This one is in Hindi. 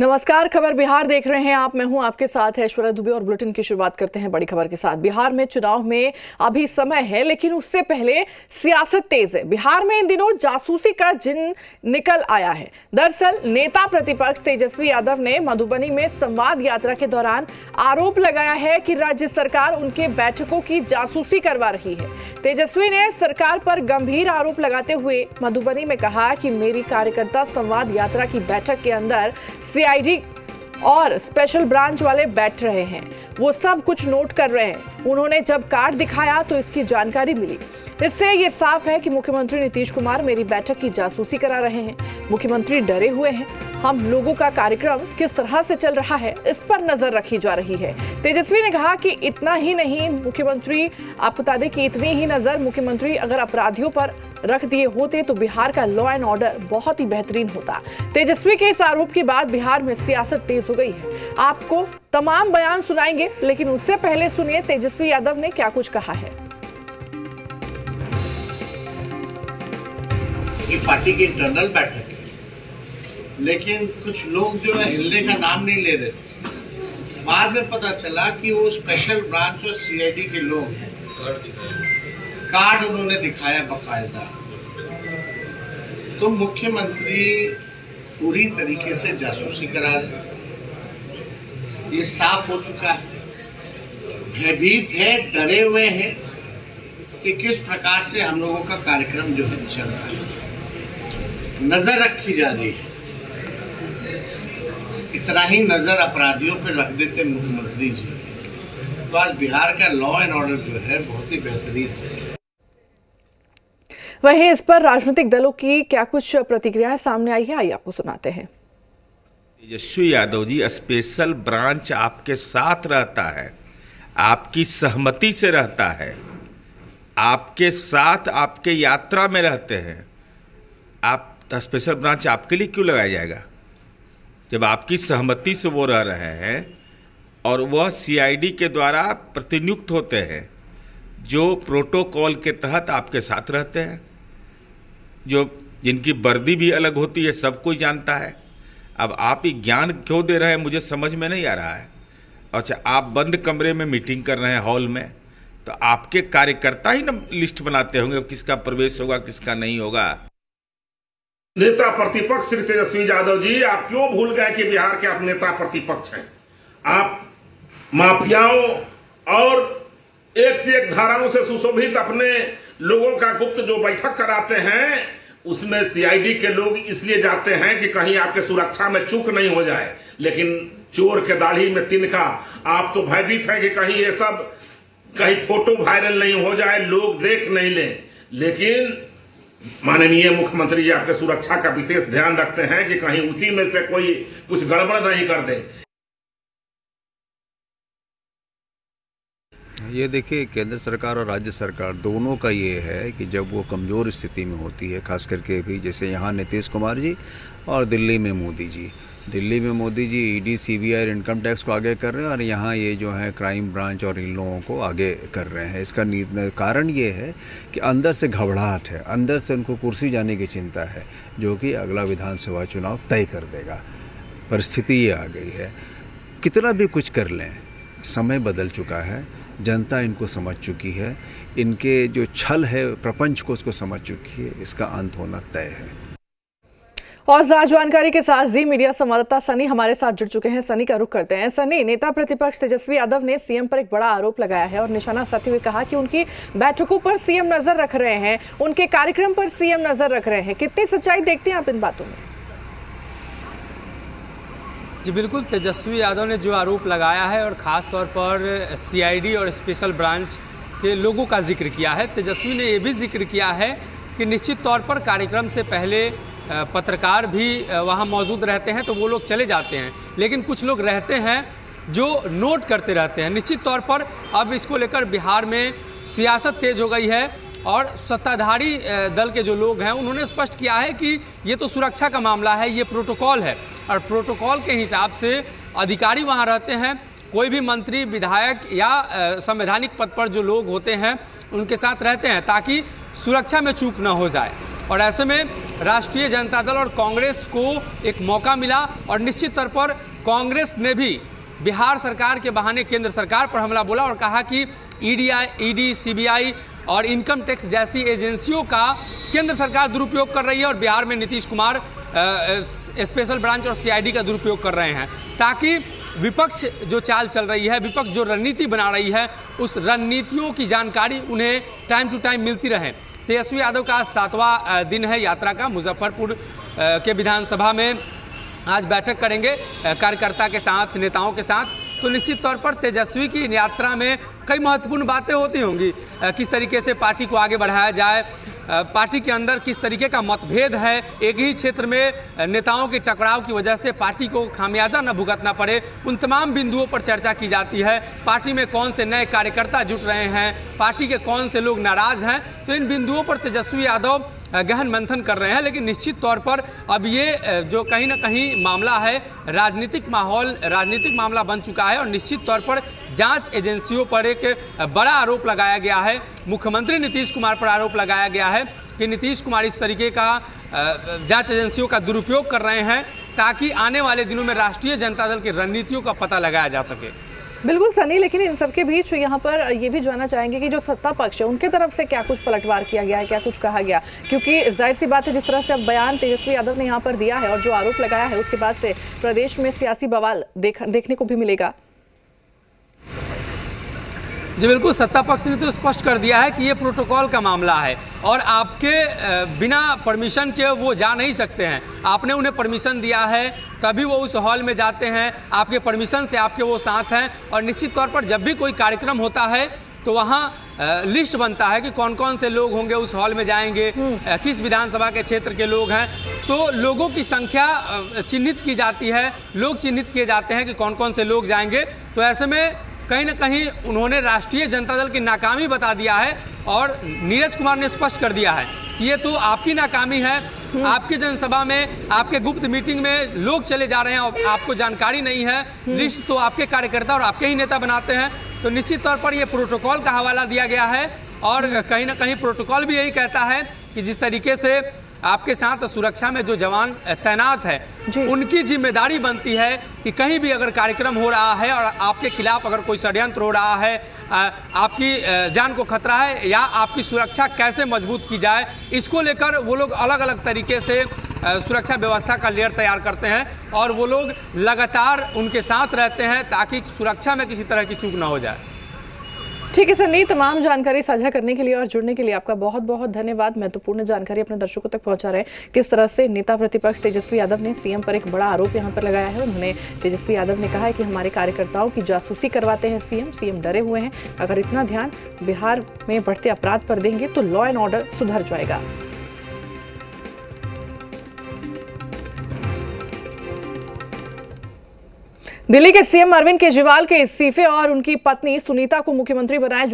नमस्कार, खबर बिहार देख रहे हैं आप। मैं हूँ आपके साथ ऐश्वर्या दुबे और बुलेटिन की शुरुआत करते हैं बड़ी खबर के साथ। बिहार में चुनाव में अभी समय है, लेकिन उससे पहले सियासत तेज है। बिहार में इन दिनों जासूसी का जिन निकल आया है। दरअसल, नेता प्रतिपक्ष तेजस्वी यादव ने मधुबनी में संवाद यात्रा के दौरान आरोप लगाया है कि राज्य सरकार उनके बैठकों की जासूसी करवा रही है। तेजस्वी ने सरकार पर गंभीर आरोप लगाते हुए मधुबनी में कहा कि मेरी कार्यकर्ता संवाद यात्रा की बैठक के अंदर सीआईडी और स्पेशल ब्रांच वाले बैठ रहे हैं। वो सब कुछ नोट कर रहे हैं। उन्होंने जब कार्ड दिखाया तो इसकी जानकारी मिली। इससे ये साफ़ है कि मुख्यमंत्री नीतीश कुमार मेरी बैठक की जासूसी करा रहे हैं। मुख्यमंत्री डरे हुए हैं। हम लोगों का कार्यक्रम किस तरह से चल रहा है, इस पर नज़र रखी जा रही है। तेजस्वी ने कहा कि इतना ही नहीं, मुख्यमंत्री आपको बता दें कि इतनी ही नज़र मुख्यमंत्री अगर अपराधियों पर रख दिए होते तो बिहार का लॉ एंड ऑर्डर बहुत ही बेहतरीन होता। तेजस्वी के इस आरोप के बाद बिहार में सियासत तेज हो गई है। आपको तमाम बयान सुनाएँगे, लेकिन उससे पहले सुनिए तेजस्वी यादव ने क्या कुछ कहा है। ये पार्टी की इंटरनल बैठक। है लेकिन कुछ लोग जो है, हिलने का नाम नहीं ले रहे थे। बाद में पता चला कि वो स्पेशल ब्रांच और सीआईडी के लोग हैं। कार्ड उन्होंने दिखाया बकायदा। तो मुख्यमंत्री पूरी तरीके से जासूसी करा रहे ये साफ़ हो चुका है। भयभीत है, डरे हुए हैं कि किस प्रकार से हम लोगों का कार्यक्रम जो है चल रहा है। नज़र रखी जा रही है। इतना ही नज़र अपराधियों पर रख देते मुख्यमंत्री जी। तो आज बिहार का लॉ एंड ऑर्डर जो है बहुत ही बेहतरीन है। वहीं इस पर राजनीतिक दलों की क्या कुछ प्रतिक्रियाएँ सामने आई है? आइए आपको सुनाते हैं। तेजस्वी यादव जी स्पेशल ब्रांच आपके साथ रहता है। आपकी सहमति से रहता है। आपके साथ आपके यात्रा में रहते हैं। आप स्पेशल ब्रांच आपके लिए क्यों लगाया जाएगा? जब आपकी सहमति से वो रह रहे हैं और वह सीआईडी के द्वारा प्रतिनियुक्त होते हैं, जो प्रोटोकॉल के तहत आपके साथ रहते हैं, जो जिनकी वर्दी भी अलग होती है, सब कोई जानता है। अब आप ये ज्ञान क्यों दे रहे हैं, मुझे समझ में नहीं आ रहा है। अच्छा आप बंद कमरे में मीटिंग कर रहे हैं हॉल में तो आपके कार्यकर्ता ही ना लिस्ट बनाते होंगे, किसका प्रवेश होगा, किसका नहीं होगा। नेता प्रतिपक्ष श्री तेजस्वी यादव जी, आप क्यों भूल गए कि बिहार के आप नेता प्रतिपक्ष हैं? आप माफियाओं और एक से एक धाराओं से सुशोभित अपने लोगों का गुप्त जो बैठक कराते हैं, उसमें सीआईडी के लोग इसलिए जाते हैं कि कहीं आपके सुरक्षा में चूक नहीं हो जाए। लेकिन चोर के दाढ़ी में तिनका आप तो भयभीत है कि कहीं ये सब, कहीं फ़ोटो वायरल नहीं हो जाए, लोग देख नहीं लें। लेकिन माननीय मुख्यमंत्री जी आपके सुरक्षा का विशेष ध्यान रखते हैं कि कहीं उसी में से कोई कुछ गड़बड़ नहीं कर दे। ये देखिए, केंद्र सरकार और राज्य सरकार दोनों का ये है कि जब वो कमज़ोर स्थिति में होती है, खास करके भी जैसे यहाँ नीतीश कुमार जी और दिल्ली में मोदी जी दिल्ली में मोदी जी ईडी सीबीआई और इनकम टैक्स को आगे कर रहे हैं और यहाँ ये जो है क्राइम ब्रांच और इन लोगों को आगे कर रहे हैं। इसका कारण ये है कि अंदर से घबराहट है, अंदर से उनको कुर्सी जाने की चिंता है, जो कि अगला विधानसभा चुनाव तय कर देगा। परिस्थिति ये आ गई है। कितना भी कुछ कर लें, समय बदल चुका है, जनता इनको समझ चुकी है, इनके जो छल है प्रपंच को उसको समझ चुकी है, इसका अंत होना तय है। और ज़्यादा जानकारी के साथ जी मीडिया संवाददाता सनी हमारे साथ जुड़ चुके हैं। सनी का रुख करते हैं। सनी, नेता प्रतिपक्ष तेजस्वी यादव ने सीएम पर एक बड़ा आरोप लगाया है और निशाना साधते हुए कहा कि उनकी बैठकों पर सीएम नज़र रख रहे हैं, उनके कार्यक्रम पर सीएम नज़र रख रहे हैं। कितनी सच्चाई देखते हैं आप इन बातों में? जी बिल्कुल, तेजस्वी यादव ने जो आरोप लगाया है और ख़ास तौर पर सीआईडी और स्पेशल ब्रांच के लोगों का ज़िक्र किया है, तेजस्वी ने यह भी ज़िक्र किया है कि निश्चित तौर पर कार्यक्रम से पहले पत्रकार भी वहाँ मौजूद रहते हैं तो वो लोग चले जाते हैं। लेकिन कुछ लोग रहते हैं जो नोट करते रहते हैं। निश्चित तौर पर अब इसको लेकर बिहार में सियासत तेज हो गई है और सत्ताधारी दल के जो लोग हैं, उन्होंने स्पष्ट किया है कि ये तो सुरक्षा का मामला है, ये प्रोटोकॉल है। और प्रोटोकॉल के हिसाब से अधिकारी वहाँ रहते हैं। कोई भी मंत्री, विधायक या संवैधानिक पद पर जो लोग होते हैं, उनके साथ रहते हैं ताकि सुरक्षा में चूक न हो जाए। और ऐसे में राष्ट्रीय जनता दल और कांग्रेस को एक मौका मिला और निश्चित तौर पर कांग्रेस ने भी बिहार सरकार के बहाने केंद्र सरकार पर हमला बोला और कहा कि ईडी ईडी सीबीआई और इनकम टैक्स जैसी एजेंसियों का केंद्र सरकार दुरुपयोग कर रही है और बिहार में नीतीश कुमार स्पेशल ब्रांच और सीआईडी का दुरुपयोग कर रहे हैं। ताकि विपक्ष जो चाल चल रही है, विपक्ष जो रणनीति बना रही है, उस रणनीतियों की जानकारी उन्हें टाइम टू टाइम मिलती रहे। तेजस्वी यादव का सातवां दिन है यात्रा का मुजफ्फरपुर के विधानसभा में। आज बैठक करेंगे कार्यकर्ता के साथ, नेताओं के साथ। तो निश्चित तौर पर तेजस्वी की यात्रा में कई महत्वपूर्ण बातें होती होंगी। किस तरीके से पार्टी को आगे बढ़ाया जाए पार्टी के अंदर किस तरीके का मतभेद है, एक ही क्षेत्र में नेताओं के टकराव की वजह से पार्टी को खामियाजा न भुगतना पड़े, उन तमाम बिंदुओं पर चर्चा की जाती है। पार्टी में कौन से नए कार्यकर्ता जुट रहे हैं, पार्टी के कौन से लोग नाराज़ हैं तो इन बिंदुओं पर तेजस्वी यादव गहन मंथन कर रहे हैं, लेकिन निश्चित तौर पर अब ये जो कहीं ना कहीं मामला है, राजनीतिक माहौल, राजनीतिक मामला बन चुका है और निश्चित तौर पर जाँच एजेंसियों पर एक बड़ा आरोप लगाया गया है। मुख्यमंत्री नीतीश कुमार पर आरोप लगाया गया है कि नीतीश कुमार इस तरीके का जाँच एजेंसियों का दुरुपयोग कर रहे हैं ताकि आने वाले दिनों में राष्ट्रीय जनता दल की रणनीतियों का पता लगाया जा सके। बिल्कुल सनी लेकिन इन सबके बीच यहाँ पर ये भी जानना चाहेंगे कि जो सत्ता पक्ष है उनके तरफ़ से क्या कुछ पलटवार किया गया है क्या कुछ कहा गया? क्योंकि ज़ाहिर सी बात है जिस तरह से अब बयान तेजस्वी यादव ने यहाँ पर दिया है और जो आरोप लगाया है उसके बाद से प्रदेश में सियासी बवाल देख, देखने को भी मिलेगा। जी बिल्कुल सत्ता पक्ष ने तो स्पष्ट कर दिया है कि ये प्रोटोकॉल का मामला है और आपके बिना परमिशन के वो जा नहीं सकते हैं। आपने उन्हें परमिशन दिया है तभी वो उस हॉल में जाते हैं आपके परमिशन से आपके वो साथ हैं और निश्चित तौर पर जब भी कोई कार्यक्रम होता है तो वहाँ लिस्ट बनता है कि कौन कौन से लोग होंगे उस हॉल में जाएँगे किस विधानसभा के क्षेत्र के लोग हैं। तो लोगों की संख्या चिन्हित की जाती है लोग चिन्हित किए जाते हैं कि कौन कौन से लोग जाएँगे। तो ऐसे में कहीं ना कहीं उन्होंने राष्ट्रीय जनता दल की नाकामी बता दिया है और नीरज कुमार ने स्पष्ट कर दिया है कि ये तो आपकी नाकामी है आपकी जनसभा में आपके गुप्त मीटिंग में लोग चले जा रहे हैं और आपको जानकारी नहीं है। लिस्ट तो आपके कार्यकर्ता और आपके ही नेता बनाते हैं। तो निश्चित तौर पर ये प्रोटोकॉल का हवाला दिया गया है और कहीं ना कहीं प्रोटोकॉल भी यही कहता है कि जिस तरीके से आपके साथ सुरक्षा में जो जवान तैनात है उनकी ज़िम्मेदारी बनती है कि कहीं भी अगर कार्यक्रम हो रहा है और आपके खिलाफ अगर कोई षड्यंत्र हो रहा है आपकी जान को खतरा है या आपकी सुरक्षा कैसे मज़बूत की जाए इसको लेकर वो लोग अलग अलग तरीके से सुरक्षा व्यवस्था का लेयर तैयार करते हैं और वो लोग लगातार उनके साथ रहते हैं ताकि सुरक्षा में किसी तरह की चूक ना हो जाए। ठीक है सर, नहीं, तमाम जानकारी साझा करने के लिए और जुड़ने के लिए आपका बहुत बहुत धन्यवाद। महत्वपूर्ण जानकारी अपने दर्शकों तक पहुँचा रहे हैं। किस तरह से नेता प्रतिपक्ष तेजस्वी यादव ने सीएम पर एक बड़ा आरोप यहाँ पर लगाया है, उन्होंने तेजस्वी यादव ने कहा है कि हमारे कार्यकर्ताओं की जासूसी करवाते हैं सीएम सीएम डरे हुए हैं। अगर इतना ध्यान बिहार में बढ़ते अपराध पर देंगे तो लॉ एंड ऑर्डर सुधर जाएगा। दिल्ली के सीएम अरविंद केजरीवाल के इस्तीफे और उनकी पत्नी सुनीता को मुख्यमंत्री बनाए